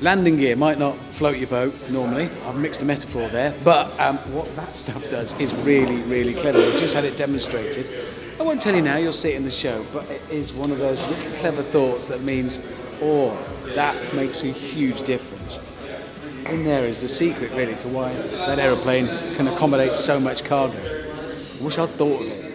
Landing gear might not float your boat normally. I've mixed a metaphor there, but um, what that stuff does is really, really clever. We've just had it demonstrated. I won't tell you now, you'll see it in the show, but it is one of those really clever thoughts that means, oh, that makes a huge difference. In there is the secret, really, to why that aeroplane can accommodate so much cargo. I wish I'd thought of it.